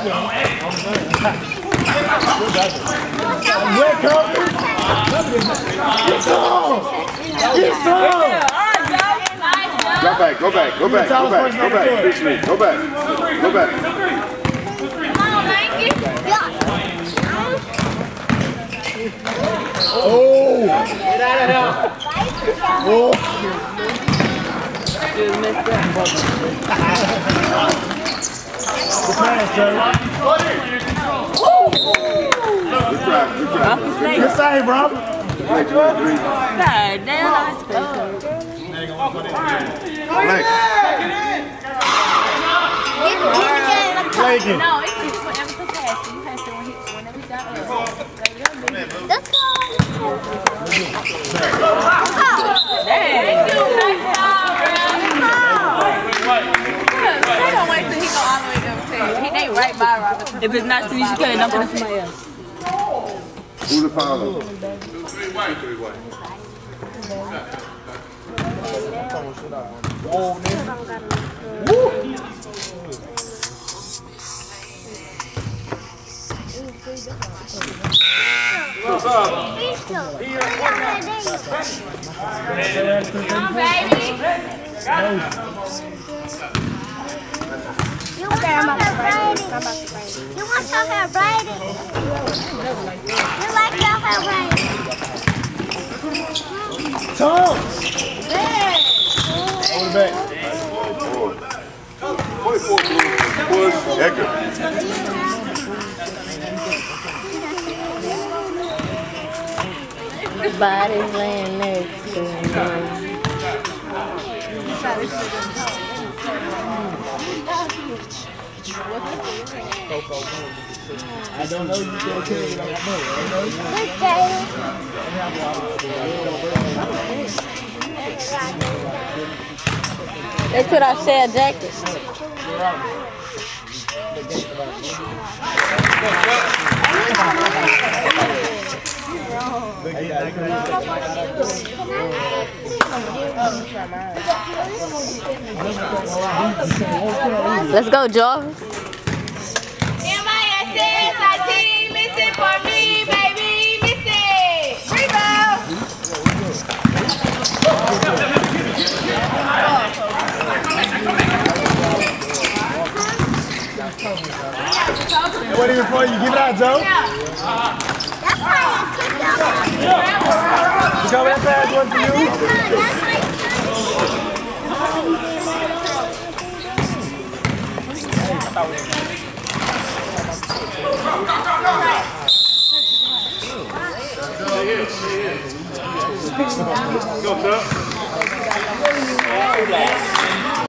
Where, Kobe? Get some! Get some! Go back, go back, go back, go back, go back. This way, Go back. Go back. Oh! Get out of here! Oh! Good pass, Trevor. Good bro. God damn, I Black. Flaking. No, it's just whatever the pass. You have to hit whenever you got up. Let's go. Dang. If it's not to you, she can't dump it on somebody else. Who the founder? You want your hair braided? You want your hair braided? You like your hair braided? Tom! Hold it back. Twenty-four blue. Push. Ecker. Body's laying next to him. I don't know you can't tell me like I know. They put our share jackets. Let's go, Jarvis. M-I-S-S-I-T, miss it for me, baby, miss it. Rebound. What even for you? Give it out, Joe. That's why I kicked out. You come that pass one for you? Go, Chuck.